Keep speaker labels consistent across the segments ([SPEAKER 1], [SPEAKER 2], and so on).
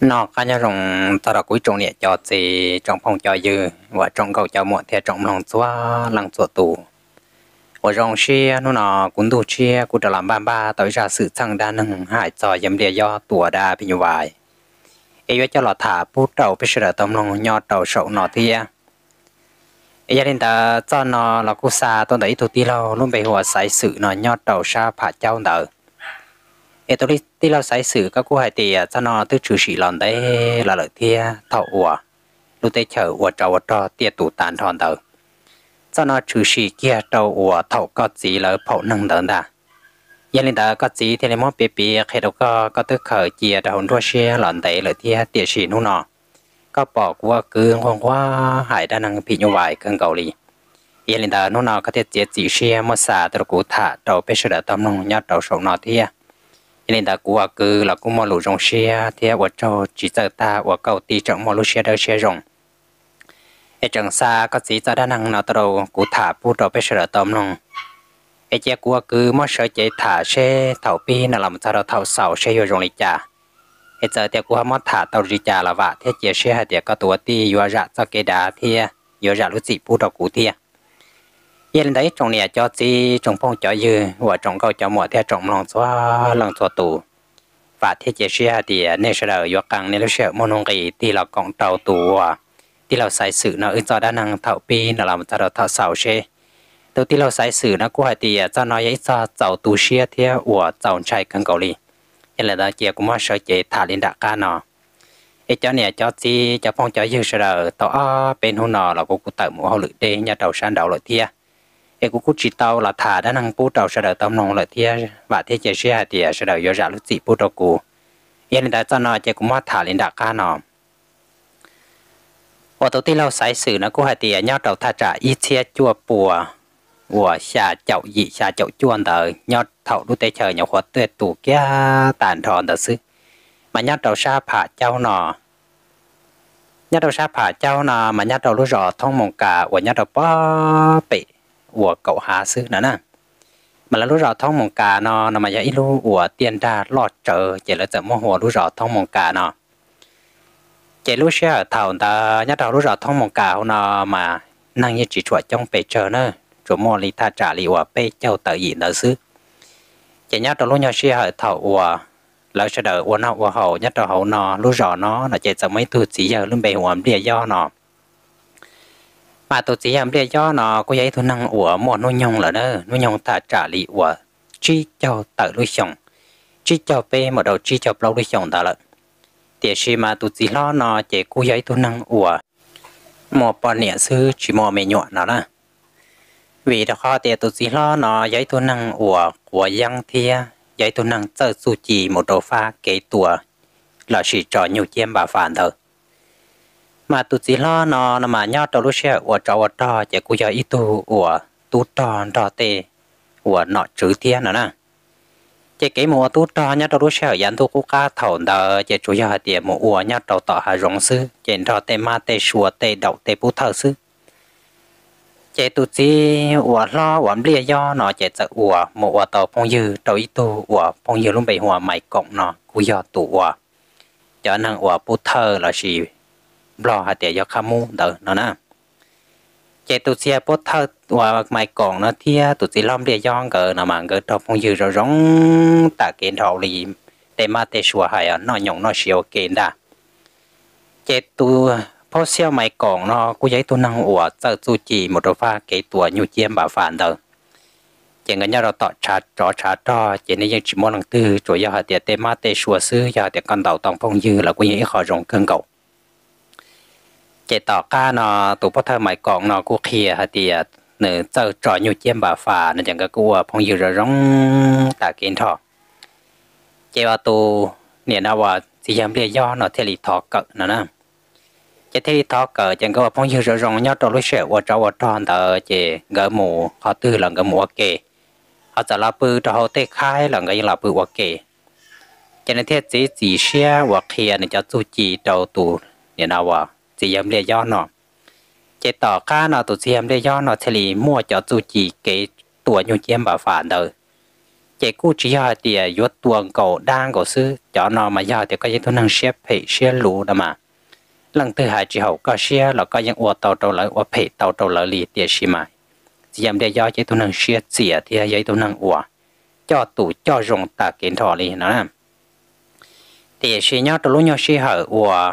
[SPEAKER 1] nó cá nhân rồng tao đã cuối trong nhẹ cho gì trong phòng cho dư, và trong cầu cho muộn thì trong lòng xóa lòng xóa tù. Và rồng xe nó nó cũng đủ xe cũng đã làm ba ba tới ra sự thăng đa năng, hại cho dâm địa do tùa đa bị như vậy ấy cho lọ thả bút đầu bây giờ tâm lòng nhỏ đầu sậu nó thì ấy gia đình ta cho nó là cú xa tôi đấy tôi tí lâu luôn bị hòa sai sự nó nhỏ đầu sa phá cháu đỡ ê tôi đi lao sai sử các cô hay thì à, cho nó tư chủ sĩ lòn đấy, là lợi thia thọ ủa. Lúc đấy chờ ủa trâu trò tia tủ tàn thòn đỡ cho nó chủ sĩ kia, trâu ủa thọ có gì là phổ năng đỡ đã yên lên ta có gì thì lấy món bì bì khi đâu có có tư khởi chia đầu đua xe lòn đấy lợi thia tia sĩ nu nọ. Có bỏ qua cứ hoàng qua hải đa năng bị như vậy cần cầu lì. Yên lên ta nu nọ có thể chia chỉ xe một xả từ cụ thả đầu bây giờ tâm lòng nhát đầu sống nọ thia nên đã của cứ là cũng mua lũ rong xe thì ở cho chỉ cho ta ở cầu ti chọn mua lũ xe đâu xe rong ở chẳng xa, có chỉ cho đa năng nào tao cụ thả bu đầu bây giờ tôm nong ở chia của cứ mua sợ chạy thả xe thầu pi là làm sao thầu sầu xe vô rong lịch trả ở giờ thì của mua thả tàu lịch trả là vạ thế chia xe thì có tuổi ti vừa ra cho cái đá thì vừa ra lúc gì bu đầu cụ thì yên đấy trong nhà cho chi trong phong cho dư và trong câu cho mọi theo trong lòng xóa lòng xóa tù và thế chế xe thì nên sẽ đợi vô càng nên sẽ môn hông kỳ thì là còn tàu tù và thì là sai sự nó ứng cho đa năng thảo pi nó làm cho nó thảo sầu xe đầu tiên là sai sự nó cũng hay thì cho nói ấy cho tàu tù xe theo của tàu chạy cần cầu li nên là đó chỉ cũng mà sợ chế thả lên đặc ca nó ấy cho nè cho chi cho phong cho dư sẽ đợi tàu bên hôn nọ là cũng tự mua hậu lự đê nhà đầu san đầu loại thiệt e cũng cũng chỉ tao là thả đã năng bố trâu sẽ đợi tao nông lợi thế và thế chế xe thì sẽ đợi vô ra lúc gì bố trâu cũ yên đã cho nó chế cũng mất thả lên đặc ca nó và đầu tiên lâu sai sự nó cũng hai thì nhau đầu thả trả ít chia chua bùa. Của xà chậu dị, xà chậu chuan đời nhau thầu lúc tế chờ nhau khoa tuyệt tủ kia, tàn thòn đời sư mà nhau đầu sa phả châu nọ. Nhau đầu sa phả châu nó mà nhau đầu lúc rõ thông mong cả. Và nhau đầu bó bị của cậu há sư nữa nè. Mà là lúc rõ thông mong cả nó nó mà vậy lúc của tiền ra lọt trở chỉ là tầm mô hồ lúc rõ thông mong cả nó. Chỉ lúc xe ở thảo ta nhắc đầu lúc rõ thông mong cả nó mà năng như chỉ chuột trong bể chờ nữa. Rồi mua li ta trả li của bể châu tự gì nữa sư chỉ nhắc đầu lúc nhau xe ở thảo của lỡ sẽ đợi của nó của hậu nhắc đầu hậu nó lúc rõ nó là chỉ tầm mấy tuổi chỉ giờ lúc bể hoàn địa do nó mà tôi chỉ làm để cho nó có giấy thu năng của một nô nhung là đó nô nhung ta trả lý của chi cho tự nuôi sống chi cho pe một đầu, chi cho lâu nuôi sống ta là thì khi mà tôi chỉ lo nó chỉ có giấy thu năng của một bọn nhẹ sư, chỉ một mẹ nhọn nó là vì đó khó thì tôi chỉ lo nó, giấy thu năng của của dân thia, giấy thu năng cho su chỉ một đầu pha kế tuổi là chỉ cho nhiều chiêm bà phản thôi mà tụt chỉ lo nó nó mà nhau tàu lúc xe của cháu trò chỉ cú giờ ít tu của tu trò trò tê của nọ chữ thiên nữa nè. Chỉ cái mùa tu trò nhau tàu lúc xe dàn tu cũng ca thầu đờ chỉ chủ giờ tiền mùa của nhau tàu tọ hà rong sư chỉ trò tê ma, tê sùa, tê đậu, tê bút thờ sư chỉ tu chỉ của lo của bia do nó chỉ sợ của mùa tàu phong dư, tàu ít tu của phong dư luôn bị hòa mày cộng nó, cú giờ tụ của cho nên của bút thờ là gì bỏ hạt để cho khám mu? Đỡ, nó nè. Chế tụt xe bốt thơ và mai còn nó thia tụt xe lom để do cỡ nó mà cỡ trong phong dư rồi rong tạ kiến thầu lì để mà để sửa hay nó nhộng nó xíu kiến đa chế tụt phố xe mai còn nó cũng giấy tụi năng ủa tờ tu chỉ một đôi pha cái tủa nhu chiêm bảo phản đỡ chế người nhà rồi tọt trả trọ trả trọ chế nên những chỉ món lần tư chủ yếu hạt để mà để sửa sư giờ để con tàu tòng phong dư là cũng dễ khó rong cơn cầu chế tỏ ca nó tụ bắt thơ mày còn nó cũng kia hả thì nữ giờ trò nhiều chiêm bà phà nên chẳng có cô phong dư rồi rong tạ kiến thọ chế vào tụ nè nàoว่าchỉ dám để do nó theo lý thọ cỡ nó nè chế theo lý thọ cỡ chẳng có phong dư rồi rong nhau trò lúc sẽ qua trò qua tròn tờ chế gỡ mù họ tư là gỡ mù ok họจะรับปืนจะเขาเตะค่ายหลังก็ยังรับปืนโอเคจะในเทศจีจีเชียว่าเคลียเนี่ยจะจูจีเจ้าตูเนี่ยนะว่า chỉ em để do nó chế tỏ ca nó tụi chị em để do nó thì lì mua cho tụi chị cái tuổi nhu chiêm bảo phản đời chế cú chỉ giờ thì yếu tuồng cổ đang cổ sư cho nó mà giờ thì có những thứ năng xếp phải xếp lũ đó mà lần thứ hai chỉ hậu có xếp là có những ô tàu tàu lợi ô phải tàu tàu lợi lì tiền xí mà chỉ em để do chế thứ năng xếp xỉa thì giấy thứ năng ủa, cho tủ cho rồng ta kiến thọ lì nó nè thì xí nhau tàu lúc nhau xí hở ủa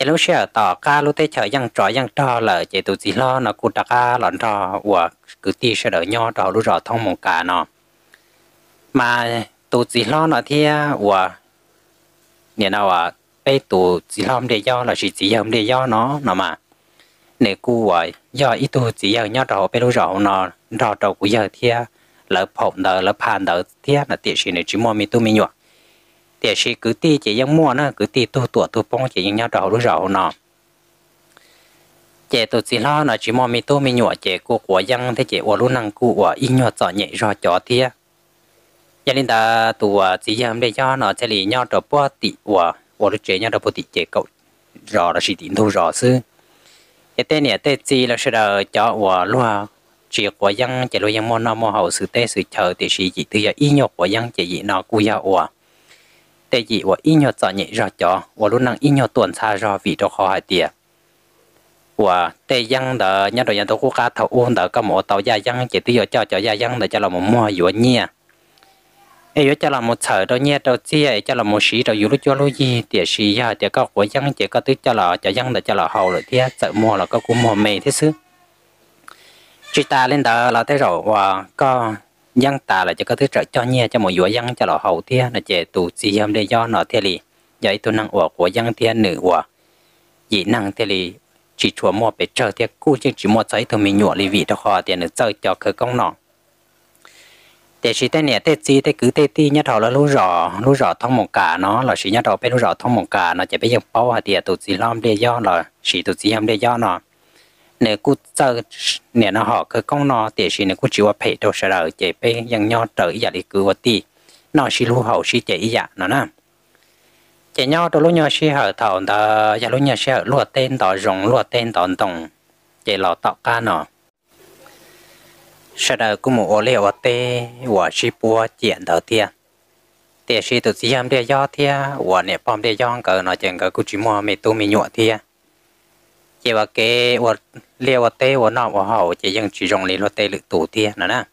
[SPEAKER 1] chỉ lúc xưa tỏ ca, lúc tết chờ dân trò dân trò là chỉ tụ gì lo, nó cũng đặc ca lọn trò của cứ ti sẽ đỡ nhau trò lúc rõ thông một cả nó mà tụ gì lo nó thì của nhà nào à bây tụ gì lo để do là chỉ gì làm để do nó nó mà. Nếu cú vậy do ít tụ gì giờ nhau trò bây giờ nó đầu trò của giờ thì lỡ phồng đỡ lỡ pan đỡ thì là tiệt sĩ này chỉ mua mi tu mi nhọ để sĩ cứ ti chỉ dân mua nó cứ ti tu tuổi tu bông chỉ dân nhau đầu đôi rầu nó chị tụt xí lo nó chỉ mò mi tu mi nhọ chị cô của dân, thế chị ủa luôn năng cụ ở in nhọ chọn nhẹ rồi chó thia. Cho nên ta tụ à, chỉ dân để cho nó sẽ lì nhau đầu bó tị à, ủa ủa được chị nhau đầu bó tị chị cậu rõ là sĩ tiền thu rõ sư. Cái tên này tên gì là sẽ là cho ủa luôn chị của dân chị luôn dân mua nó mua hậu sự tên sự chờ thì sĩ chỉ từ giờ in nhọ của dân chị gì nó cú giờ ở à tế gì ủa ý nhọc cho nhẹ rõ cho và lúc năng ý nhọc tuần xa rõ vì đó khó hại tiệt và tế dân đó nhận rồi nhận tôi cố cá thầu uống đó có một tàu gia dân chỉ tiêu cho cho gia dân để cho là một mua dụ nhia. Ấy cho là một sở đâu nhé đâu chi ấy cho là một sĩ đâu lúc cho lúc gì để sĩ ya để có của dân chỉ có tức cho là cho dân để cho là hậu rồi thế sợ mua là có cũng mua mê thế chứ chúng ta lên đó là thế rồi và có dân ta là chỉ có thứ trợ cho nhé cho một vua dân cho lọ hậu thế là chỉ tụ chỉ hôm để do nó thế lì. Vậy tôi năng ủa của dân thiên nữ ủa. Dị năng thế lì, chỉ chùa mua về chờ thế cũ chứ chỉ mua giấy thôi mình nhọ lì vị đó họ tiền được chơi cho cơ công nọ. Để chỉ tên này tên gì tên cứ tên ti, nhất đầu là lú rõ lú rõ thông một cả nó, là chỉ nhất đầu bên lú rõ thông một cả nó, chỉ bây giờ bao hạt tiền tụ chỉ làm để do là chỉ tụ chỉ làm để do nó nếu cú chơi nếu nó họ cứ công nó để chỉ nếu cú chịu phải đâu sợ là chỉ bên yang nhau tới giờ đi cứ ti nó chỉ lưu hậu chỉ chỉ dạ nó nè. Chỉ nhau từ lúc nhau chỉ hở thầu đó giờ lúc nhau chỉ hở lúa tên đó rồng lúa tên đó đồng chỉ lọ tọt ca nó. Sợ đó cú mù ô liu vật tê và chỉ bùa chuyện đầu tiên để chỉ tự chỉ em đi do thia và nè bom đi do cỡ nó chẳng cỡ cú chỉ mua mì tu mì nhụa thia chỉ vào cái vật liu ở tê vật nọ vật hậu chỉ dùng chỉ dùng vật tê lực tủ tiền nữa nè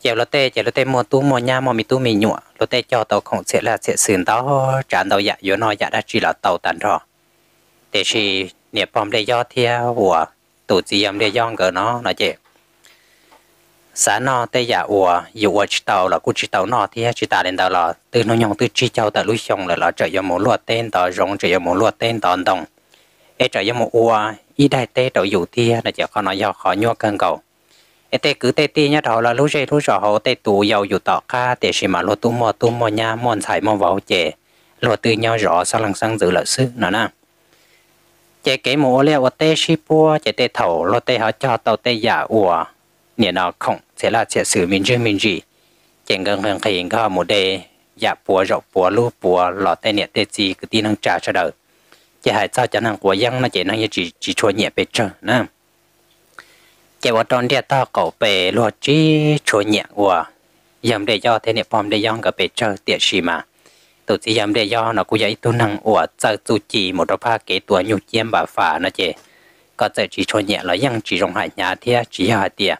[SPEAKER 1] chỉ vật tê chỉ vật tê mua tu mua nhà mua mì tu mì nhụa vật tê cho tàu không sẽ là sẽ sườn tàu tràn tàu dạ yếu nó dạ đã chỉ là tàu tàn rồi để chỉ nẹp bom để do thia của tủ chỉ âm để do gỡ nó nó chỉ xã nọ tế dạ ủa dù ở chỉ tàu là cũng chỉ tàu nọ thì chỉ ta đến tàu là từ nó nhong từ chỉ châu tại lối sông là là trời một loạt tên tàu rong trời một loạt tên tàu đồng ấy ra một ua. Ý đại tê tàu dụ tia, là chỉ có nói do khó nhua cơn cầu. Ấy tê cứ tê tia nhá tàu là lúc dây lúc giờ họ tê tù giàu dụ tọ ca, tê xì mà lo tu mò tu mò nha mòn xài mò vào chè. Lo từ nhau rõ, sao lăng sang giữ lợi sức nó nè chè cái mùa leo tê xì bua chè tê thầu lo tê họ cho, tàu tê giả ua. Nhà nó không, sẽ là sẽ xử mình chứ mình gì chẳng gần hơn khi có một đề dạ bùa rộng bùa lu bùa lọ tế nhẹ tê gì cứ tin năng trả cho đời chỉ hai sao chẳng hạn của dân nó chỉ năng chỉ chỉ chua nhẹ bề trơn nè chỉ vào trong địa ta cậu bề lo chỉ chua nhẹ của. Dầm để do thế này phòng để dân cả bề trơn tiệt gì mà. Tổ chức dầm để do nó cũng dạy tu năng của giờ tu chỉ một đôi pha kế tuổi nhục chiêm bà phà nó chỉ có thể chỉ chua nhẹ là dân chỉ dùng hại nhà thế chỉ hạ tiệt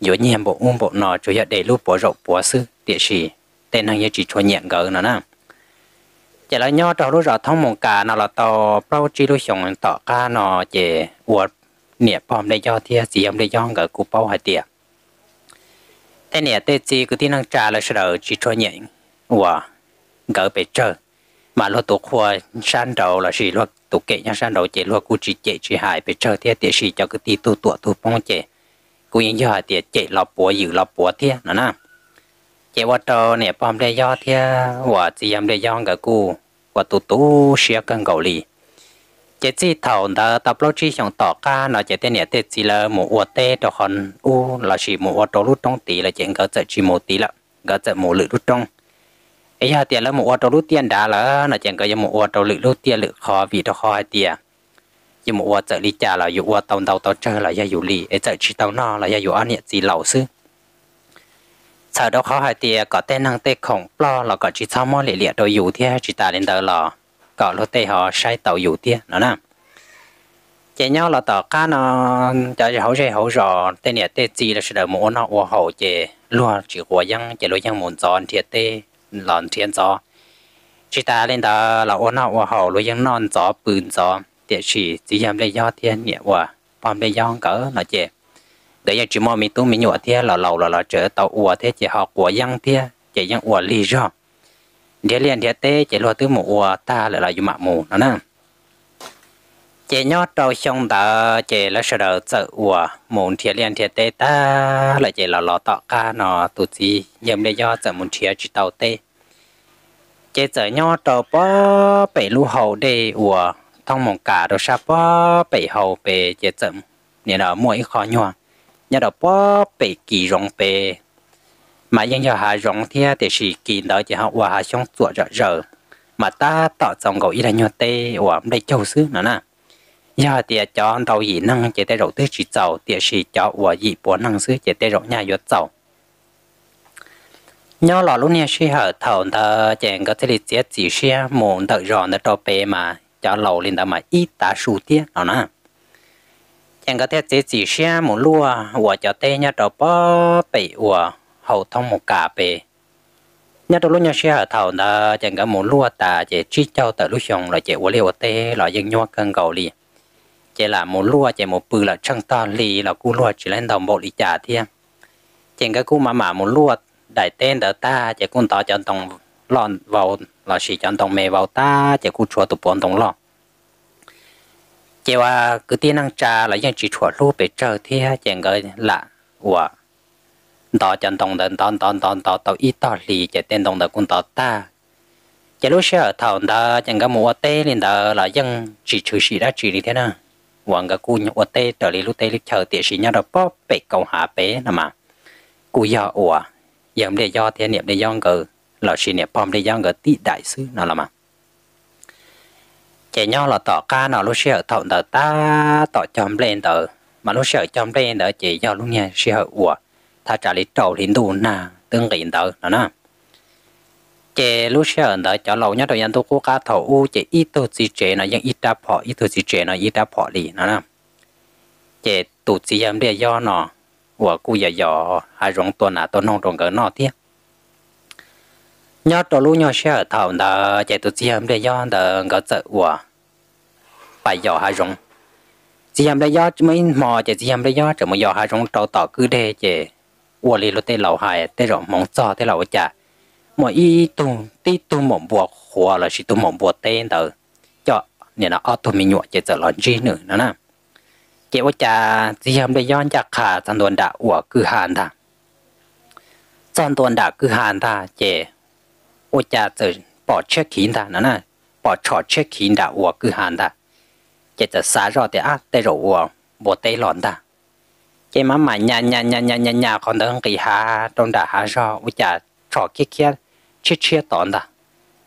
[SPEAKER 1] yếu nhiên bộ ung bộ nọ chủ yếu để lúc bộ rộng bộ sư địa gì, tên hàng chỉ cho nhẹ gỡ nó nè chỉ là nhau trâu lúc rõ thông một cả, nào là tàu bao chi lúc sống tỏ ca nó chỉ uột nè bom để cho thiệt gì ông để cho người cụ bao hải tiệt thế nè tê chi cứ tin năng trả là sự đầu chỉ cho nhện và gỡ bể chờ mà lo tổ khoa san đầu là gì lo tổ kệ nhau san đầu chỉ lo cụ chỉ chạy chỉ hại bể chờ thiệt tiệt gì cho cứ ti tu tụ tu phong chạy cụ yên cho hải tiệt chạy lọp búa, giữ lọp búa thiệt nữa nè chế vào trâu nè bom để cho thiệt và gì ông để cho người cụ của tụt tụ xia cân gầu lì. Chế chi thầu đã tập lô chi xong tỏ ca nó chế tên nhẹ tết chỉ là một ô tê đó hòn u, là chỉ một ô tô lút trong tí là chế gỡ chợ chỉ một tí là gỡ chợ một lự lút trong. Ấy ha tiền là một ô tô lút tiền đã là nó chế gỡ một ô tô lự lút tiền lự khó vì đó khó hai tiền nhưng một ô chợ lý trả là dụ ô tàu tàu tàu chơi là gia dụ lì ấy chợ chỉ tàu nò là gia dụ ăn nhẹ gì lẩu xứ sau đó khó hai tia có tên năng tê khổng lo là có chỉ sau mò lệ lệ đôi dụ thì chỉ ta lên đó là có lúc tê họ sai tàu dụ tiền nó nè chỉ nhau là tờ cá nó cho hậu sẽ hậu rõ tên này tê gì là sẽ được muốn nó ô hậu chỉ luôn chỉ của dân chỉ lối dân muốn chọn thiệt tê, lòn thiên gió chỉ ta lên đó là ô nó ô hậu lối dân non gió bùn gió địa chỉ chỉ làm lấy do thiên nhẹ và bằng lấy do, cỡ, nó chỉ để giờ chỉ mò mình tu mình nhọ thế là lâu là là trở tàu ủa thế chỉ học của dân thế chỉ dân ủa lý do để liền thế tê chỉ lo thứ một ủa ta là là dùng mạng mù, nó nè. Chỉ nhót tàu xong ta chỉ là sợ đầu sợ ủa muốn thế liền thế tê ta là chỉ là lo tọ ca nó tụt gì nhầm để do sợ muốn thế chỉ tàu tê. Chỉ sợ nhót tàu bó bể lu hậu để ủa thông mong cả đồ sa bó bể hậu bể chỉ sợ nên là mỗi khó nhòa nhà đầu bó bể kỳ rong bể. Mà dân cho hà rong thiệt để chỉ kỳ đó chỉ họ hòa hà xong chuột rõ giờ mà ta tạo dòng gạo ý là nhau tê hòa đây châu xứ nữa nè giờ thì cho đầu gì năng chỉ để đầu tư chỉ giàu thì chỉ cho của gì bỏ năng xứ chỉ để đầu nhà yếu giàu nhớ lọ lúc này sĩ họ thầu ta chẳng có thể lý chỉ xe muốn tự rõ nó cho bề mà cho lầu lên đó mà ít ta số tiết nó nè chẳng có thể chỉ chỉ xe muốn lúa của cho tê nhà đầu bó bị của hậu thông một cả bề nhà đầu lúc nhà xe ở thầu đó chẳng có muốn lúa ta chỉ chỉ cho tới lúc xong là chỉ của liều tê là dân nhau cân cầu liền chỉ là một lúa chỉ một bự là chẳng to lì, là cú lúa chỉ lên đồng bộ lì trả thiên chẳng có cú mà mà một lúa đại tên đỡ ta, chỉ cũng tỏ cho đồng lon vào là chỉ cho đồng mè vào ta, chỉ cú chua tụ bọn đồng lon chỉ là cứ tiên năng trà là những chỉ chua lúa bị trở thì chẳng gọi là của đó chân đồng đơn tỏ tỏ tỏ tỏ tỏ ít tỏ lì chỉ tên đồng được cũng tỏ ta. Chỉ lúc xưa thầu đó chẳng có mua tê lên đó là những chỉ trừ sĩ đã chỉ như thế nào. Hoàng cái cu nhọ tê trở lại lúc tê lúc chờ tiệt sĩ nhau đó, bóp bể cầu hạ bé nè mà. Cu do, ủa? Giờ để do thiên niệm để do ngờ là sĩ niệm bom để do ngờ tị đại sư nào là mà chạy nhau là tỏ ca nào lúc xưa thọ tờ ta, tỏ chom lên tờ mà lúc xưa chom lên tờ chỉ do lúc nha xưa ủa. Ta trả lý trầu thì đủ nà, tương kiện tờ nó nè chế lúc xưa tờ cho lâu nhất rồi anh tôi cố ca thầu u chế ít tôi chỉ chế nó ยัง ít đáp họ ít tôi chỉ chế nó ít đáp họ đi nó nè chế tụt chỉ em để do nó của cô giờ giờ hai rong tuần à tuần nông rong cỡ nó tiếc nhớ trò lu nhớ xe thảo đã chạy tụt chiêm để do đã gỡ sợ quả phải giờ hai rong chiêm để do mấy mò, chạy chiêm để do chỉ một giờ hai rong trâu tỏ cứ để chạy. Quả lì lót tê lẩu hai tê rộng móng giò tê lẩu chả. Mà y tu, tí tu mỏng bùa hoa là chỉ tu mỏng bùa tên đó cho nên là auto tu mình nhọ chạy sợ lon chi nữa nữa nè chạy qua chả chiêm để do chả khả san tuần đã quả cứ hàn thà san tuần đã cứ hàn thà chạy ô cha từ bỏ chết khiến ta nữa nè bỏ trò chết khiến đã ủa cứ hàn ta chỉ từ xa rồi á tê rồi ủa bộ tê ta chỉ mà mà nhà nhà nhà nhà nhà nhà còn đang kỳ hà trong đã hà rồi ô cha trò kia kia chết chết tòn ta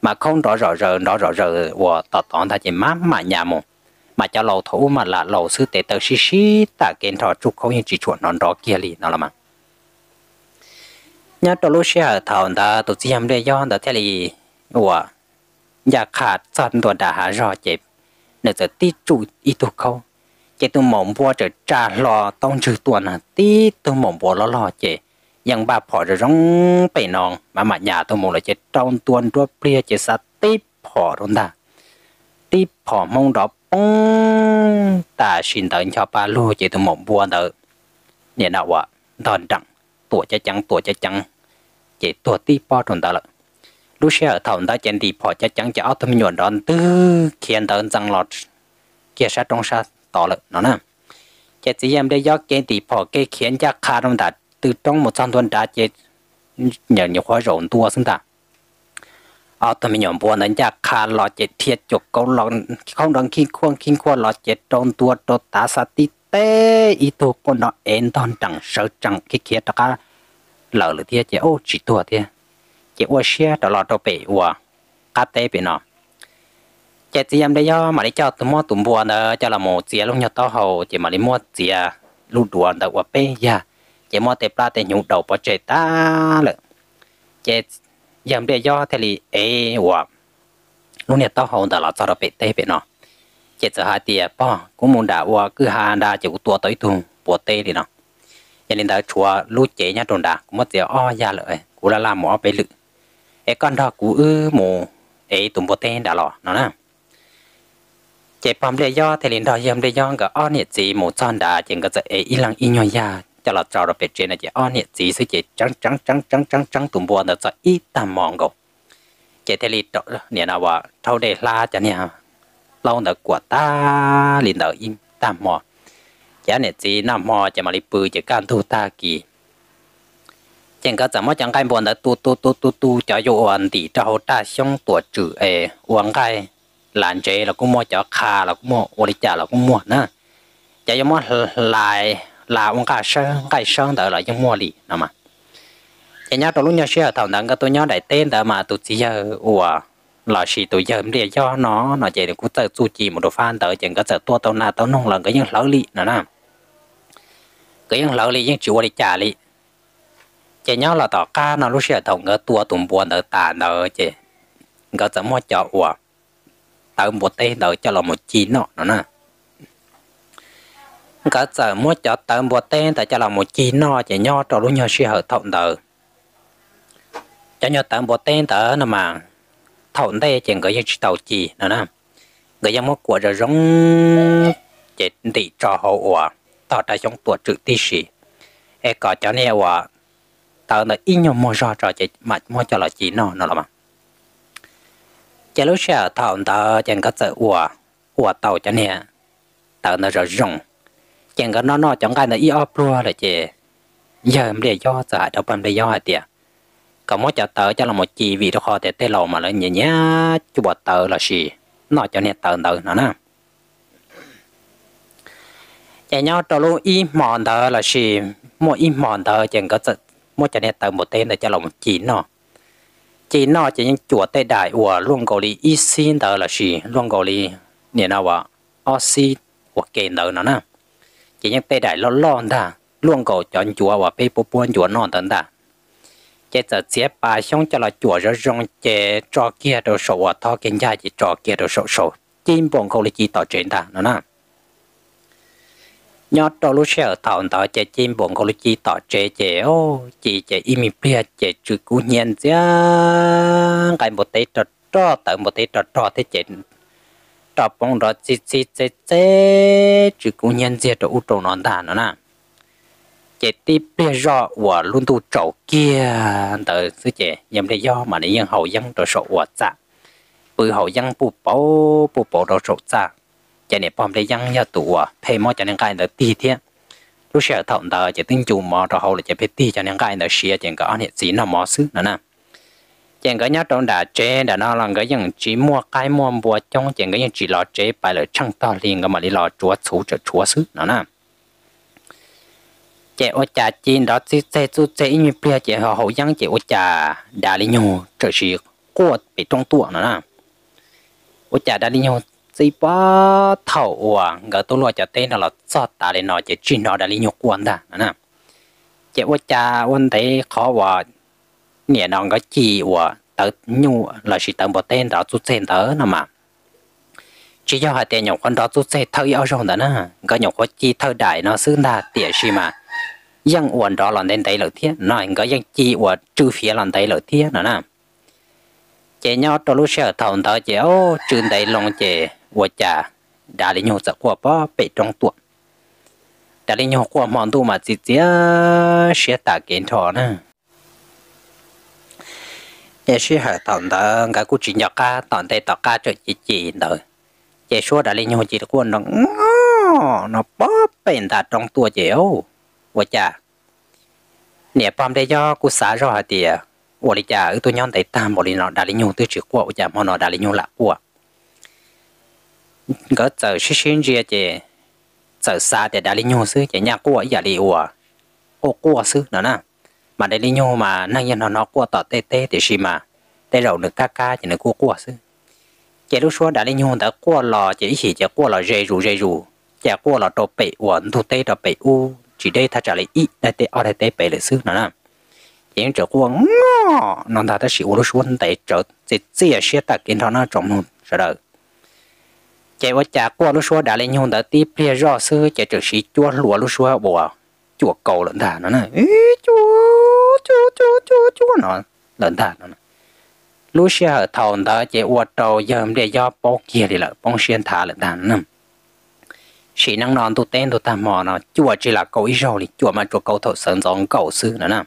[SPEAKER 1] mà không rõ rõ rờ rõ rõ rờ ủa tỏ tòn ta chỉ má mà nhà mồm mà cho lầu thủ mà là lầu sư tế tờ xí xí ta kiến trò chúc không như chỉ chuẩn nó đó kia lì nó là mà nhớ tổ lúc xe thảo ta tổ chỉ hàm để do đó thế li của nhà khát chân tổ đã hạ rõ chế nếu giờ tí chủ ý tu không chế tu mộng bùa trở trả lò tông trừ tuần à tí tu mộng bùa lo lo chế ยังบาพอจะร้องไปนองมาหมาหยาตัวมงเลยจะตอนตัวตัวเปรี้ยจะสัตติพอรนดาติพอมงดอกป้งตาชินเดินชอบปลาลูจะตัวมงบัวเดอเนี่ยนะว่าตอนดังตัวจะจังตัวจะจัง chỉ tuột ti po tròn đó là lúc xe ở thầu đã chén thì bỏ chắc chắn cho thâm nhuận đón tư khiến đón răng lọt. Kia sát trong sát tỏ lực nó nè. Chỉ chỉ em đây do cái thì bỏ kê khiến cho khá đông đạt từ trong một trăm tuần đã chỉ nhờ nhiều khóa rộn tua xứng ta ở thâm nhuận buồn đến cho khá lọt chỉ thiệt chụp câu lọt, không đón khi khuôn khi khuôn lọt chỉ trong tua trong ta sát tít tế ý thuộc của nó ên toàn chẳng sợ chẳng cái kia đó cả lỡ lửa thiệt chứ. Ô, chỉ tua thiệt. Chỉ ô xe đó là đồ bể ua. Cá tê bể nó chỉ chỉ em đây do mà đi cho tụi mua tụi buồn đó cho là một chia lúc nhớ tao hầu chỉ mà đi mua chia lúc đùa đó ua bể ya chỉ mua tép la tép nhung đầu bỏ chơi ta lợ chỉ em đây do thì là ê, ua. Lúc nhớ tao hầu đó là cho đồ bể tê bể nó chỉ cho hai tia bỏ cũng muốn đã ua, cứ hà đã chỉ tua tới tung bỏ tê đi nó cho linh đó chùa lú chế nhá đồn đà cũng mất giờ o già lợi cũng là làm mỏ bể lự. Cái con đó cũng ư mù ấy tụm bộ tên đã lọ, nó nè chế bom để do thì linh đó yếm để do cái o nhiệt gì mù tròn đà chính cái ấy lăng ít nhoi ya cho là cho là bể trên là chế o nhiệt gì suy chế trắng trắng trắng trắng trắng trắng tụm bộ là cho ít tam mòn gục chế thế linh đó, nè nào vợ thâu để la cho nè, lâu nữa của ta linh đợi im tam mòn giá này chỉ nằm mò chỉ mà đi bự chỉ can thu ta kỳ chẳng có 怎么 chẳng cái buồn đã tu tu tu tu tu cho yêu anh thì cho họ ta xong tuổi chữ ê uống cái làn chế là cũng mua cho kha là cũng mua ô đi trả là cũng mua nữa. Cho yêu mua lại, là uống cái sơn cái sơn đỡ là cho mua đi nè mà. Chỉ nhớ trong lúc nhớ xe thằng đằng cái tôi nhớ đại tên đó mà tôi chỉ giờ, ủa là chỉ tôi giờ để cho nó nó chỉ được cũng tự tu chỉ một đồ phan tới, chẳng có tự tua tao na tao nông lần cái những lỡ lì nữa nè cái những lỡ lì những chịu đi trả lì chỉ nhớ là tao ca nó lúc sẽ thòng cái tua tụm buồn ở tà nó chỉ có怎么cho ủa tao một tên đợi cho là một chi nó nữa nè có怎么cho tao một tên tại cho là một chi nó chỉ nhớ cho lúc nhớ sẽ hợp thòng đợi cho nhớ tao một tên đợi nó mà thầu đây chẳng có những tàu chỉ nữa nè người dân một của rồi giống chết đi cho hậu quả tao đã trong tuổi trực tí sĩ. E có cho nên là tao là ít nhiều mua ra cho chị mà mua cho là chị nó nó là mà. Chỉ lúc sau thầu tao chẳng có sợ quả quả tàu cho nên tao nó rồi rong chẳng có nó nó chẳng cái là ít ốp luôn là chị. Giờ em để do sợ, đâu em để do hả tiệt có mỗi cho tờ cho là một chi vì đó họ để tê lầu mà lại nhẹ nhẹ chú bỏ tờ là gì nó cho nên tờ tờ nó nè chạy nhau trò luôn im mòn thở là gì mỗi im mòn thở chẳng có mua chạy nên tờ một tên là cho lòng chỉ chi nó chi nó chỉ những chùa tây đại của luôn gọi đi y xin tờ là gì luôn gọi là nè nào à oxy hoặc kề nợ nó nè. Chỉ những tây đại lo lo ta luôn gọi chọn chùa và bê bố buôn chùa non tận ta chế giờ chế bà xong cho là chùa rồi rong chế cho kia đồ sổ, và thọ kinh gia chỉ cho kia đồ sổ sổ. Chính bọn câu là chỉ tỏ chuyện ta nó nè nhớ đồ lúc sau thảo đó chạy chim bọn câu lúc chi tỏ chế chế ô chỉ chế im bia chế chữ cú nhiên chứ cái một tay trò trò, tới một tay trò trò thế chế trò bóng đó chỉ chỉ chế chế chữ cú nhiên chế đồ u trâu non thả nó nè. Chế tí bia rõ của luôn tu trâu kia. Tớ sư chế nhầm để do mà này hậu dân đồ sổ và dạ bự hậu dân bù bố bù bố đồ sổ dạ cho nên bom để dân ra tủ à phê mò cho nên cái đó tí thiệt, lúc sẽ thọng đó chỉ tinh chủ mò rồi hậu là chỉ phê ti cho nên cái đó xia chẳng có hiện gì nó mò xứ nữa nè chẳng có nhớ trong đã chế đã nó là cái những chỉ mua cái mua bùa trong chẳng cái những chỉ lọ chế bài là trăng to liền cái mà đi lọ chúa chú cho chúa xứ nữa nè chị ô trà chín đó chỉ chế chú chế như bia chị họ hậu dân chị ô trà đã đi nhau trở sự quật bị trong tuộng nữa nè ô trà đã đi nhau chỉ ba thầu à ngỡ tôi lo cho tên là cho ta để nói chỉ chuyên nó đã đi nhục quân ta nè Chế qua cha quân thấy khó và nhẹ nó cái chỉ và tới nhu là chỉ tới một tên đó chút tên đó nè mà. Chỉ cho hai tên nhục quan đó chút tên thâu yếu rồi đó nè có nhục quan chỉ thâu đại nó xứng ta tiệt gì mà. Dân quan đó là nên thấy lợi thế, nói có dân chỉ và trừ phía là thấy lợi thế, nữa nè chế nhau tôi lúc sẽ thầu thở chế ô trường đầy lòng chế 我家打理牛子我把被装多，打理牛我忙都嘛直接学打给他呢。也是很当的，俺估计要干当的到干这一级的，也说打理牛子的过程，nó bó bên ta trong tua dẻo, ủa cha, nè bom đây do cú xả rồi hả tiệt, ủa cha, tôi nhóm tay tam, ủa đi nó đã lấy nhau tôi chịu qua, cha, mà nó đã lấy nhau lạ qua có giờ xí xí gì chứ giờ xa thì đã linh nhau xứ, chỉ nhà của giờ đi ủa. Ô, của xứ nữa nè. Mà để linh nhau mà năng nhân nó nó của tỏ tê tê thì xí mà. Tê rầu được ca ca chỉ là của của xứ. Chỉ lúc xưa đã linh nhau đã của lò, chỉ chỉ chỉ của lò dê rù dê rù. Chỉ của lò đồ bể uẩn thu tê, đồ bể, u, chỉ đây ta trả lại ít, đây tê ở đây tê, bể là xứ nữa nè. Chỉ chỗ của ngon nó ta ta chỉ uống lúc xưa tê trở chỉ chỉ là xí ta kiến thọ nó trong rồi đời chạy qua chả qua lúc xưa đã lên nhung đã tiếp bia rõ sư chạy trở sĩ chua lúa lúc xưa bỏ chua cầu lợn thả nó này chua chua chua chua chua nó. Lợn thả nó lúc xưa ở thầu đó chạy qua đầu giờ để do bó kia thì là bóng xuyên thả lợn thả nó sĩ năng non tu tên tu tam mò nó. Chua chỉ là cầu ý rồi thì chua mà chua cầu thổ sơn giống cầu sư nữa nè.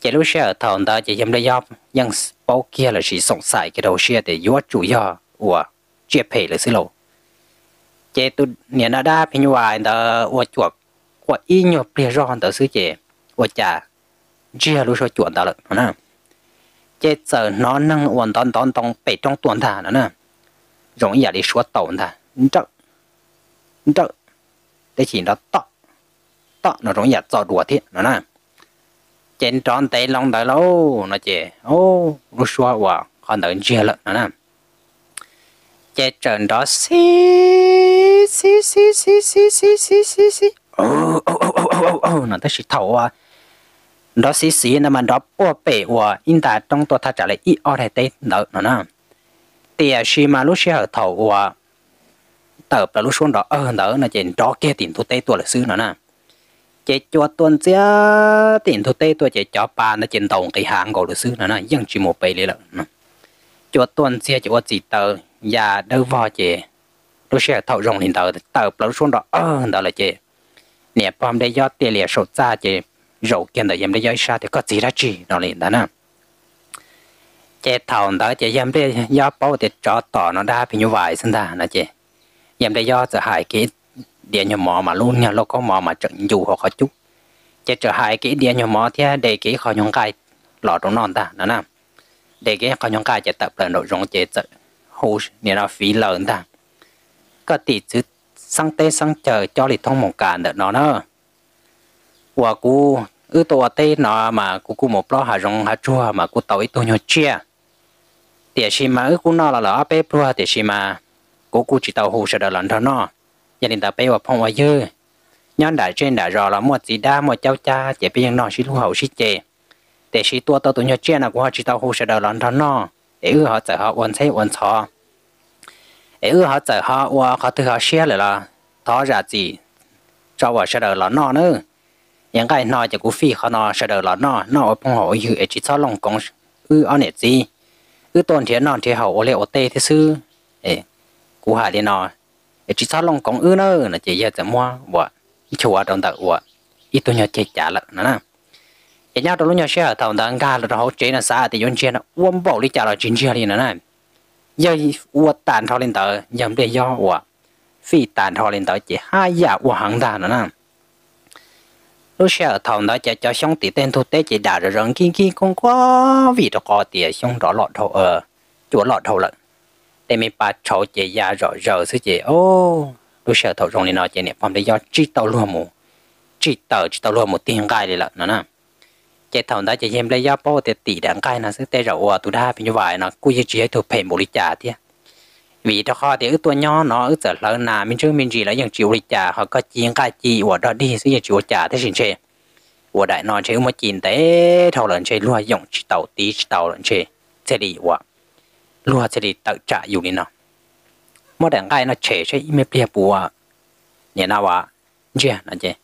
[SPEAKER 1] Chạy lúc xưa ở thầu đó chạy dâm để do. ยัง bó kia là sĩ sống xài cái đầu xưa để do chủ do. Ủa chia phê là xí lô chế tu nhà nó đa phi nhòa anh chuột của y nhòa bia rõ anh ta xứ chế, ua chà chia lúc chuột ta lợi nè chế giờ nó nâng uẩn tòn tòn tông bể trong tuần thả nó nè rộng giả đi số tàu thả chắc chắc để chỉ nó tọ tọ nó rộng giả cho đùa thiệt nó trên tròn tay long đời lâu, nó chế ô lúc số quả còn đợi chia lợi nó chạy trần đó. Xí xí xí xí xí xí xí xí xí. Ô ô ô ô ô ô nó tới xí thầu à. Đó xí xí, nó mà đó bỏ bể à in ta trong tôi ta trả lại ít ở đây tết đó nó nè tiền xí mà lúc xí ở thầu à tập là lúc xuống đó ờ, ở đó nó chỉ đó kia, tiền tôi tây tôi là xứ nó nè chỉ cho tuần chia tiền tôi tây tôi chỉ cho ba nó chỉ đồng cái hàng gọi là xứ nó nè nhưng chỉ một bể lấy là cho tuần chia chỉ có chỉ tờ. Dạ, và đôi vào chị lúc sẽ thấu rồng lên tờ tờ lâu xuống đó, ơ đó là chị nè bom đây do tiền lẻ sổ ra chị rượu kia đời em đây do xa thì có gì ra chị đó liền đó nè. Chị thầu đó chị em đây do bao thì cho tỏ nó đa thì như vậy xin đa nè chị em đây do sợ hại cái điện nhỏ mỏ mà luôn nha lúc có mỏ mà trận dù họ có chút. Chị trở hại cái điện nhỏ mỏ thì để cái khỏi những cái lọt trong non ta đó nè. Để cái khỏi những cái chị tập lên nội dung chị hồ nè, nó phí lớn ta. Có tỷ chứ sang tê sang chờ cho lì thông một cả nữa, nó nữa và cú, ư tổ tê nó mà cú cú một lo hà rong hà chua mà cú tàu ít tôi nhau chia để xí mà ư cú nó là là bé pro để xí mà cú cú chỉ tàu hồ sẽ được lần thôi, nó. Gia đình ta bé và phong và dư. Nhân đại trên đại rồi là một gì đa một cháu cha chỉ biết nó xí lưu hậu xí chè để xí tua tao tôi nhau chia là cú chỉ tàu hồ sẽ được lần thôi, nó. เออเขาจะเขาวันใช้วันชอเออเขาจะเขาว่าเขาถือเขาเชื่อเลยล่ะท้อจะจีจะว่าเสดอหลอนนอเนอยังไงนอจะกูฟี่เขานอเสดอหลอนนอนอพงหอยอยู่เอจิซอลงกงอือเอาเนจีอือต้นเทียนนอนเทียเขาโอเลโอเต้ที่ซื้อเอกูหาดีนอเอจิซอลงกงอือเนอนะเจียจะมัวว่าชัวตรงตะอวอีตัวเนาะเจียจ่าละนะนะ 人家都弄些些，他们当家了，然后这那啥的用钱了，我们包里家了进去了呢，要我单挑领导，要不要我，非单挑领导这哈呀，我行大了呢。lúc xưa thằng đó cho cho xong thì tên thu tế chỉ đã rồi rằng kia kia con quá vì đó tiền xong đó lọt thầu ờ chúa lọt thầu lận. Tên mình bà cháu chỉ già rồi giờ sư chỉ ô lúc xưa thầu rồng này nói chỉ niệm phòng để do chỉ tàu luôn mù. Chỉ tàu chỉ tàu luôn một tiền gai đi lận nữa nè chế thầu đã chế em lấy giá bao tiền tỷ đáng cái là sức tay rồi à tụi ta bị như vậy nó cứ chỉ chế thuộc phải một lịch trả thế. Vì đó họ thì ước tôi nhỏ nó, ước giờ lớn nà mình chưa mình gì là những triệu lịch trả họ có chiến cái chi của đó đi sẽ những triệu trả thế chính chế của đại nói chế mà chín tế thầu lần chế luôn dùng tàu, tí tàu lần chế sẽ đi của luôn sẽ đi, tự trả dù đi nó mỗi đáng cái nó chế sẽ im bia bùa. Nhà nào à chưa nó chế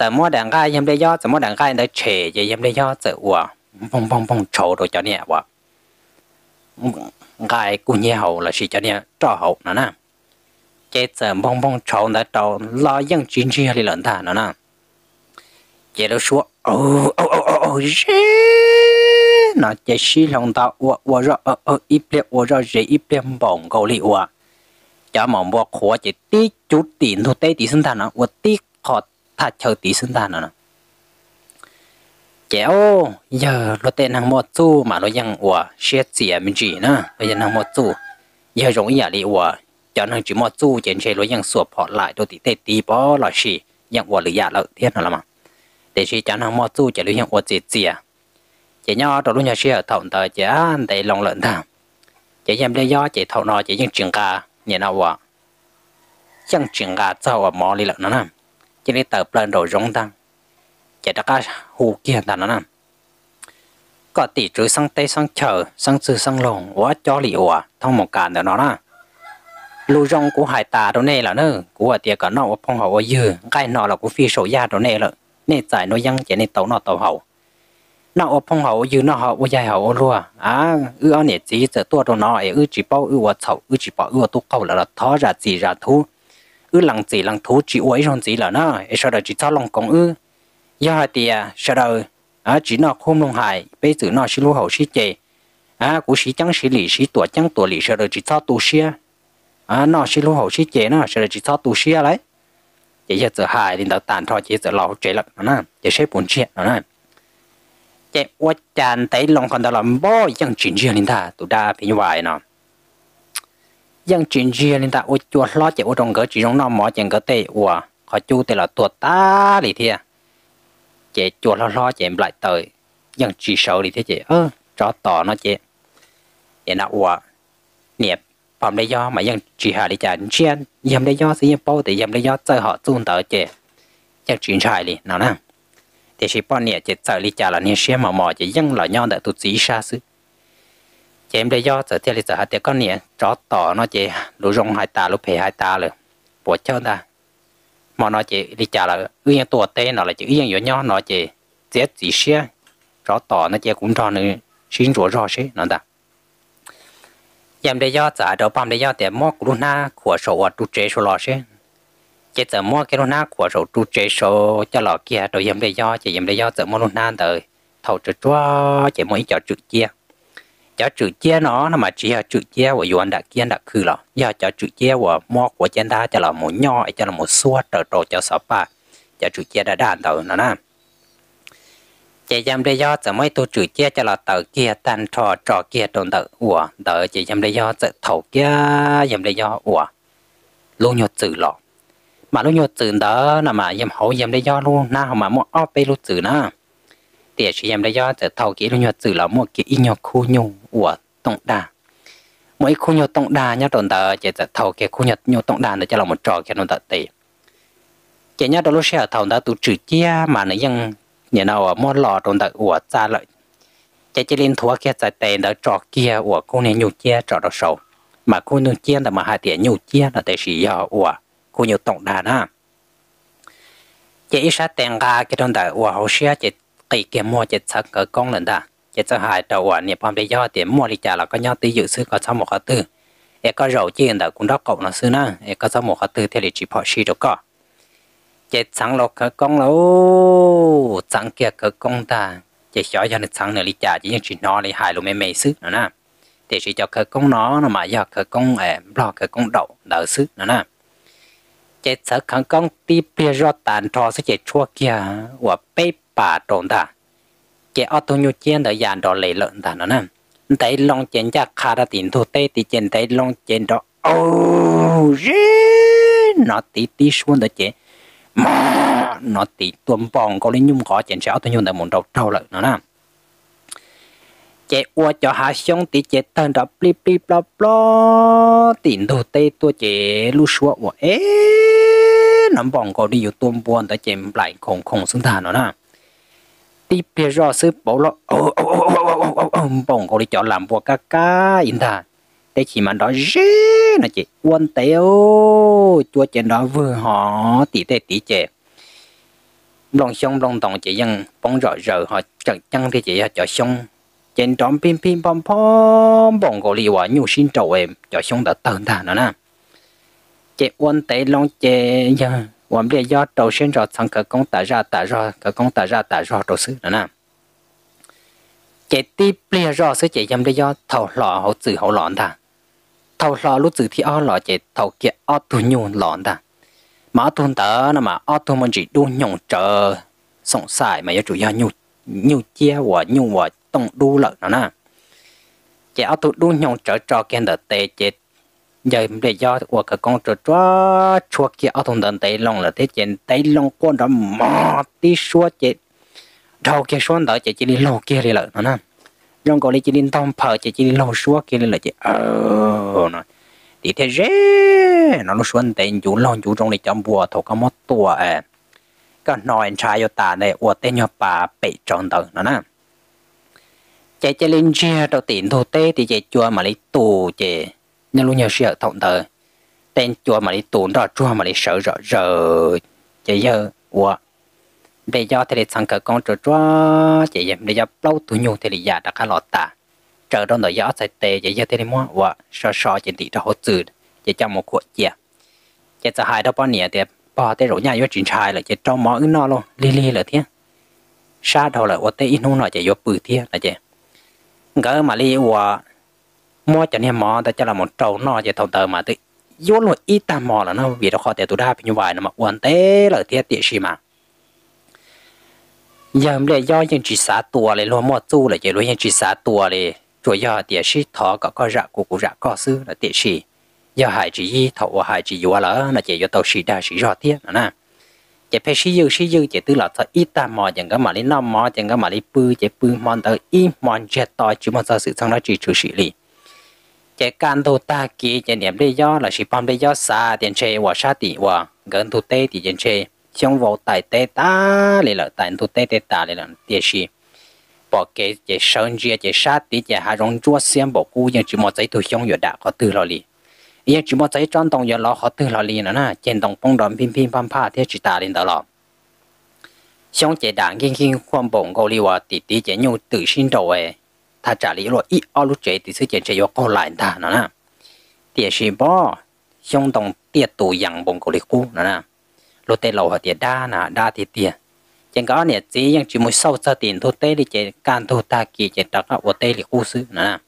[SPEAKER 1] giờ mua đảng gai em đây do giờ mua đảng gai đã trẻ vậy em đây do giờ ủa bông bông bông trầu đồ cho nè ủa gai cù nhẹ hậu là gì cho nè trò hậu nó nè chế giờ bông bông trầu đã trầu lo dân chín chi hay lớn thả nó nè chế đâu xuống ô ô ô ô ô nó chế xí lòng ta ủa ủa rồi ủa ủa ít lẹ ủa rồi dễ ít lẹ bỏng cầu li ủa cho mỏng bọc khóa chế tí chút tiền thôi tê tí sinh thả nó ủa tiếc phá chờ tí xứng ta nữa chéo, giờ nó tên hàng một chú mà nó ยัง ủa xét xỉa à mình chỉ nữa bây giờ hàng một chú giờ giống như vậy ủa, cho nên chỉ một chú trên xe nó ยัง sụp họ lại đôi tí tê tí bó dạ là gì yang ủa giả lợi thiên nào mà. Để chỉ cho hàng một chú chỉ lửa yang ủa gì xỉa chỉ nhau đó luôn nhà xe thọn tờ chỉ anh để lòng lợn thằng chỉ em đây do chỉ thọn nó chỉ những chuyện cả nhà nào ủa. Chẳng chuyện cả sau ở mỏ đi lợn nó nè chỉ để tập lên rồi rong tăng chỉ đã có hù kia ta nó nằm. Có tỷ chữ sang tây sang chờ, sang sư sang lồng quá cho lì à thông một cản nữa nó nè lưu rong của hải tà đó nè là nữa của tiệc cả nó phong hậu ở dư, cái nó là của phi sổ gia đó nè là nè giải nó dân chỉ nè tàu nó tàu hậu. Nó ở phong hậu dư, nó hậu ở dài hậu luôn à ư ở nè chỉ giờ tua đó nó, ư chỉ bao, ư ở chậu, ư chỉ bao, ư ở tu câu là là thó ra chỉ ra thu ư lăng chỉ lăng thú chỉ uế trong chỉ là nó sau đó chỉ cho lòng công ư do hai tia sau đó à chỉ nó không lòng hại bây giờ nó chỉ lúa hậu chỉ chè, à cú chỉ chẳng chỉ lì chỉ tuổi chẳng tuổi lì sau đó chỉ cho tu xia à nó chỉ lúa hậu chỉ chè nó sau đó chỉ cho tu xia đấy chỉ giờ giờ hại thì đào tàn thôi chỉ giờ lão chế lật nó chỉ xếp bốn chuyện nó chỉ quá chán thấy lòng còn đó là bao yang chuyện gì nên ta tụi ta phải như vậy nó dân chuyển gì lên ta ôi chua lo chạy ôi trong cái chỉ trong nó mỏ chẳng cái tệ ủa họ chu tệ là tuột ta đi thiệt chạy chua lo lo chạy lại tới. Dân chỉ sợ đi thế chế ơ cho tỏ nó chế để nó ủa nghiệp phòng đây do mà dân chỉ hạ đi chả chiên yếm đây do sự bao thì yếm đây do chơi họ chun tới chế yang chuyển sai đi, nào nè thì chỉ bao nhiêu chỉ chờ lý trả là nên xe mà mò chỉ dân là nhau đã tụt chỉ xa xứ chị em đây do giờ theo lý trả hạt con nè chó tỏ nó chị lũ rong hai ta lũ phê hai ta rồi bỏ chơi ta. Mà nó chị đi trả là ư yang tua tê nó là chị, ư yang yếu nhau nó chị chết gì xe chó tỏ nó chị cũng cho nữa xin rủa rõ xí, nó ta. Em đây do trả đầu băm đây do để mua của na của sổ ở tụt chế số lò xí. Chị giờ mua cái na của sổ tu chế số cho lọ kia. Rồi em đây do, chị em đây do giờ mua na từ thầu chua chua chị mua ít cho chữ chia cho chữ chia nó nó mà chỉ là chữ chia của yuan đã kiên đã khử lọ. Giờ cho chữ chia của mua của chân ta cho là một nhỏ, cho là một suốt trở trổ cho sáu ba cho chữ chia đã đàn đầu nó nè chị em đây do giờ mấy tôi chữ chia cho là tờ kia, tan trò trò kia tồn tờ ủa tờ chị em đây do giờ thầu kia em đây do. Ủa luôn nhột chữ lọ. Mà luôn nhột chữ đó là mà em hậu em đây do luôn, na mà mua ốp bê luôn chữ na. Để chị em đây do, sẽ thầu kia luôn nhột chữ là mua kỹ nhột khu nhung của tổng đà mỗi khu nhột tổng đà nhá tổng tờ chỉ là thầu cái khu nhột nhột tổng đà để cho là một trò cái đồn tờ tỷ chỉ nhá đó lúc xe thầu đã tụ trừ chia mà nó vẫn nhà nào mua lò tổng tờ của cha lợi. Chỉ chỉ lên thua kia tại tiền đã trò kia của cô này nhiều chia trò đó sầu. Mà cô nhiều chia là mà hai tiền nhiều chia là tại chỉ do của cô nhiều tổng đàn ha chỉ sát tiền ra cái tổng đại của hậu xe chỉ kỳ kia mua chỉ sắc cái công lần ta chế cho hai đầu và niệm bom để do tiền mua đi trả là có nhau tí dự sư có trong một khóa tư. E có rầu chiên đã cũng đó cậu nó sư na em có trong một khóa tư thì chỉ bỏ xí đâu có chế sáng lộc cái công lâu sáng kia cái công ta. Chế cho cho nó sáng nữa đi trả chỉ những chuyện nó đi hai luôn mấy mấy sư nữa nè. Để chỉ cho cái công nó mà do cái công em lo cái công đậu, đỡ sư nữa nè. Chế sợ khởi công tí bia rõ tàn trò sẽ chế chua kia. Và bê bà trộn ta chế ô tô nhu chiên đó dàn đó lệ lợn ta nó nè. Thấy lòng chén cha khá ra tiền thu tê, thì chén thấy lòng chén đó, ô, rê, nó tí tí xuống đó chế mà, nó tí tuần bòn có lên nhung có chén sẽ ở tô nhu đó muốn đầu trâu lợn nó nè. Chế ua cho hạ xong tí chế thân đó, bli bli bla bla tiền thu tê tua chế lu xuống ua. Ế nắm bòn có đi yếu tuôn bòn đó chế lại không không xứng thà nó nè ti bia rõ sư bảo lo ô ô ô ô ô ô ô bỏng có đi chọn làm bùa cá cá in thà thế chỉ mà đó rê nó chị. Quân tế ô chua chế đó vừa họ tí tê tí chè. Lòng xong lòng tổng chị dân, bóng rõ rờ họ chẳng chân thì chị cho xong trên tròn pin pin pom pom bông gò lì hòa nhu xin trầu em. Cho xong đã tờn thà nó nè. Chị quân tế lòng chè giờ hoàn bây giờ đầu 先 rồi thằng cái công tạ ra tạ ra cái công tạ ra tạ ra đầu sư nữa nè chế tiếp bây giờ sư chế nhầm bây giờ thầu lọ hậu chữ hậu lọn ta thầu lọ lúc chữ thì o lọ chế thầu kia o tu nhu lọn ta mà tu tớ nó mà o tu mình chỉ đu nhung chờ sống sai mà giờ chủ yếu nhu nhiều chia và nhiều và tông đu lợi nó nè chỉ ở tụ đu nhông trở cho cái đợt tệ chỉ giờ để do của cái con trượt cho chua kia. Ở thùng đợt tệ lòng là thế chuyện tay lòng con đó mò tí xua chết. Đầu kia xuống đó chỉ chỉ đi lâu kia đi lợi nó nè rong có đi chỉ đi tông phở, chỉ chỉ đi lâu xua kia đi lợi chỉ ờ nó đi thế dễ, nó nó xuống tên chủ lòng chủ trong này chăm bùa, thổ có một tua à. Cái nồi trai yo ta này ở tên yo bà bị tròn đầu nó nè chạy chạy lên chia đầu tiền thu tê thì chạy chua mà lấy tù chạy nhưng lúc nhiều sự thông tờ tên chùa mà đi tù đó chùa mà đi sợ rõ giờ chạy giờ ủa? Để giờ thì sang cờ con trở chùa chạy giờ để giờ lâu tuổi nhung thì giờ đã khá lọt ta chờ đó rồi gió sẽ tê chạy giờ thì mua, ủa? So so trên đi cho hỗ trợ chạy cho một cuộc chia chạy sợ hai đó bao nhiêu thì bỏ tới rồi nhà vô chuyện trai là chỉ trong mỏ nó luôn. Li li là thế. Sa đầu là ở tê in nó chỉ vô bự thế là chứ ngỡ mà li wa mua chân nên mò ta cho là một trâu nó chỉ thầu tờ mà tự vô luôn ít ta mò là nó, vì nó khó để tụi đa như vậy nó mà quan tế là thế tiệt gì mà. Giờ mình để do những chỉ xá tua lại luôn mua tu là chỉ luôn những chỉ xá tua lại chủ yếu tiệt sĩ thọ có có rạ của cụ rạ có sư là tiệt sĩ giờ hai chỉ thọ hai chỉ yếu là nó chỉ do tàu sĩ đa sĩ rõ tiếc nè chỉ phải sĩ dư sĩ dư chỉ tức là thọ ít ta mò, chẳng có mà đi năm mò, chẳng có mà đi bự chỉ bự mòn tới ít mòn chết to, chỉ mòn sự sang đó chỉ chủ sĩ li chế can đồ ta kia chế niệm đây do là sĩ bom đây do xa tiền chế và xa tỷ và gần thu tê thì tiền chế trong vô tài tê ta lì là tài thu tê tê ta lì là tiền sĩ bỏ cái chế sơn chia chế xa tỷ chế hà rong chúa xem bỏ cú nhưng chỉ một giấy thu xong rồi đã có từ rồi lì nhưng chỉ một giấy tròn đồng rồi lo có từ lo lì nữa nè trên đồng phong đòn pin pin pam pa thế chỉ ta lên đó lo xong chế đảng kinh kinh quan bổng câu lì wa tỷ tỷ chế nhu tự sinh đầu ấy ta trả lý rồi. Ít ao lúc chế thì sẽ chuyển chế yo câu lại ta nó nè. Tiền sĩ bỏ xong đồng tiệt tù yang bông cổ lịch cũ nó nè. Lô tê lầu hoặc tiền đa nè, đa thì tiệt chẳng có nè chỉ ยัง chỉ mới sâu cho tiền thu tê thì chế can thu ta kỳ chế đặc ở tê lịch cũ xứ nữa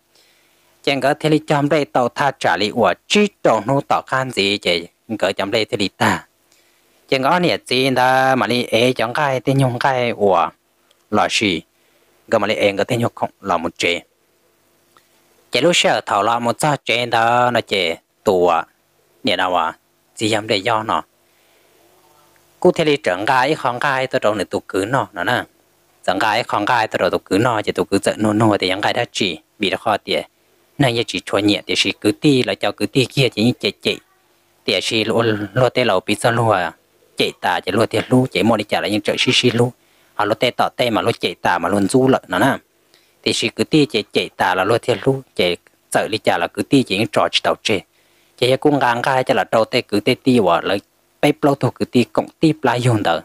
[SPEAKER 1] chẳng có thể chăm đây tàu thà trả lý của chỉ trong nô tàu khăn gì chứ có chăm đây thì ta. Chẳng có nè chỉ ta mà đi ế chẳng cái tên nhung cái của là gì cái mà lấy em cái tên nhóc không? Là một chế chế lúc xưa thảo là một sao chế đó nó chế tùa à. nè nào à chỉ chăm để do nó? Cụ thể là chẳng gai, không gai, tôi trong này tụ cứ nó nó nè. Chẳng gai, không gai, tôi tụ cứ nó chỉ tụ cứ giận nó nó thì chẳng cái đó chỉ bị nó khó tiền nay chỉ cho nhẹ thì chỉ cứ ti là cho cứ ti kia chỉ chạy chạy thì chỉ lo lo tê lầu bị sao lo chạy ta chỉ lo tê lu chạy mua đi trả lại những trợ xí xí lu à lo tê tọ tê mà lo chạy tà mà luôn du lợn nó nè. Thì chỉ cứ ti chạy chạy tà là lo thiên lu chạy sợ đi chả là cứ ti chỉ những trò chỉ tàu chạy chạy cũng ngang cái cho là trâu tê cứ tê ti vào lấy bay lâu thôi cứ ti cộng ti lại dùng đỡ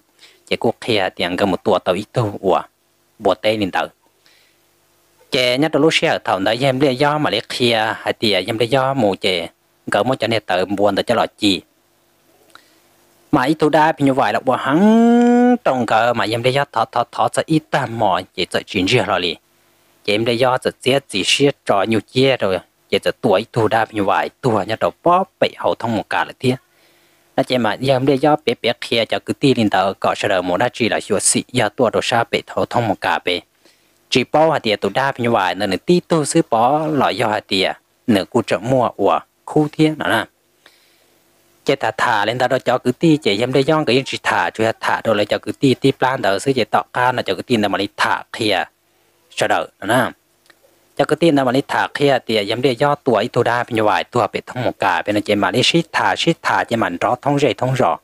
[SPEAKER 1] chạy cũng kia tiền cái một tua tàu ít đâu của bộ tê lên đỡ chạy nhất là lúc xe thầu đã em lấy do mà lấy kia hay tiề em lấy do mù chạy cỡ một cho nên tự buồn để cho lọ chi mà ít tu đa như vậy là bọn hắn trong cờ, mà em đây cho thọ thọ thọ sẽ ít tam mò, chỉ sẽ chuyển ra rồi đi em đây cho sẽ chết chỉ xe trò nhiều chia rồi, chỉ sẽ tuổi tu đa như vậy tuổi nhà đầu bó bị hậu thông một cả là thế. Nó chỉ mà em đây cho bé bé kia cho cứ ti lên tờ cọ sợ một đã chỉ là chuột xị giờ tuổi đồ sa bị hậu thông một cả bé chỉ bỏ hạt tiền tụ đa như vậy, nên tí tôi ซื้อ bỏ loại do hạt tiền nửa cụ trợ mua của khu thiên, đó nè chế ta thả lên ta đó, cho cứ ti chế em đây yong cái chỉ thả, cho thả rồi lại cho cứ ti ti plan đó ซื้อ chỉ tọt ca là cho cứ tin là mà đi thả kia cho đỡ nè. Cho cứ tin là mà đi thả kia thì em đây do tuổi tụ đa như vậy tuổi bị thông một cả, bên chế mà đi shit thả shit thả chế mà rõ thông dễ thông rõ.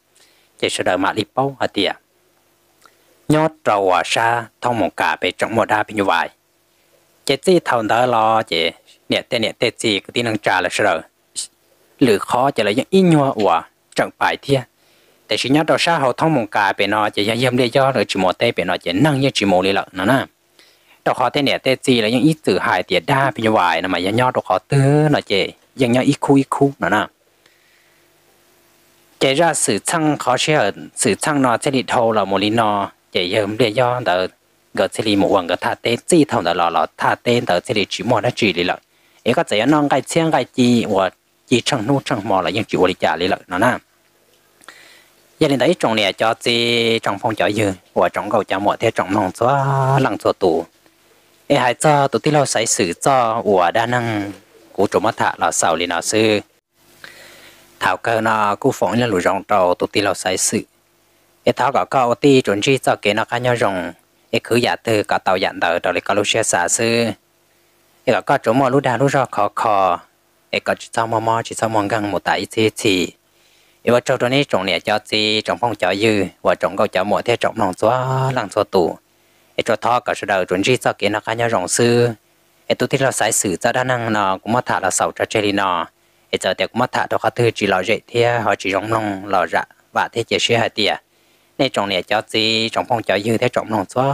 [SPEAKER 1] Chế cho đỡ mà đi bao hả tiệt nhớ trâu à sa, thông một cả, bị trong một đa bên ngoài chế chỉ thầu đó lo chế nè tên nè tên gì cứ tin năng trả là sợ lử khó chỉ là những ít nhua của trận bài thiên để chỉ nhớ đầu sa hậu thông một cả bị nó chỉ yếm để cho rồi chỉ một tên bên nó chỉ năng như chỉ một lý lợn nó nè. Đầu khó tên nè tên gì là những ít từ hại tiệt đa bị hoài, vậy mà nhau đầu khó tư nó chỉ những nhớ ít khu ít khu nó nè. Chỉ ra sự chăng khó chơi sẽ sự chăng nó sẽ đi thâu là một lý nó chỉ yếm để do đỡ gỡ chỉ lý một quần gỡ thà tên chỉ thông đỡ lò lò thà tên đỡ chỉ đi chỉ mua nó chỉ lý lợn, ấy có thể nó cái chiang cái chi và chỉ chẳng nu chẳng mò là những chỉ đi trả lý lợi nó nè. Gia đình đấy trong nè cho chị trong phong cho dư và trong cầu cho mọi thế trong nông cho lăng cho tù. Ê, hai cho tụi tí lâu xảy sự cho của đa năng của trồng mắt thạ là sau liền nào sư. Thảo cơ nó cú phóng lên lùi rong trâu tụi tí lâu xảy sự ê, thảo có câu tí chuẩn chi cho kế nó khá nhau rong ê cứ giả tư cả tàu dặn tờ rồi có lúc xe xả sư. Ê, có có chỗ mọi lúc đa lúc rõ khó khó ê, có chỉ sau mò mò chỉ sau mò găng một tại thì thì ê và trâu này trồng nè cho gì trồng phong cho dư và trồng câu cho mỗi thế trồng nòng xóa, lăng xóa tủ ê cho thọ cả sự đầu chuẩn chi cho kế nó cá nhau rong sư ê tôi thích là sai sử cho đa năng nó cũng mất thả là sầu cho chơi nó ê giờ thì cũng mất thả đó khó thư chỉ lo dễ thì họ chỉ rong nòng lo dạ và thế chỉ sẽ hai tiệt nên trong này cho gì trong phong cho dư, thế trong lòng cho